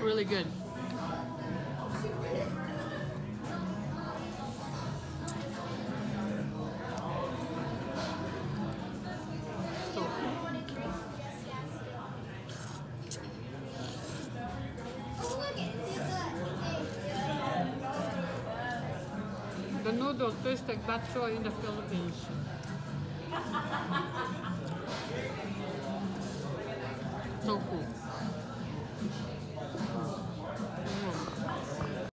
Really good. The noodles taste like choy in the Philippines. So cool.